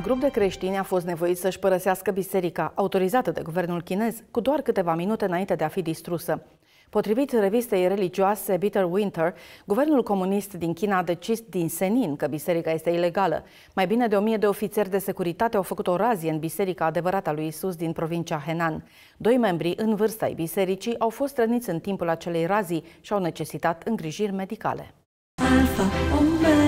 Un grup de creștini a fost nevoit să-și părăsească biserica, autorizată de guvernul chinez, cu doar câteva minute înainte de a fi distrusă. Potrivit revistei religioase Bitter Winter, guvernul comunist din China a decis din senin că biserica este ilegală. Mai bine de o mie de ofițeri de securitate au făcut o razie în biserica adevărată a lui Isus din provincia Henan. Doi membri în vârsta ai bisericii au fost răniți în timpul acelei razii și au necesitat îngrijiri medicale. Alpha, Omega.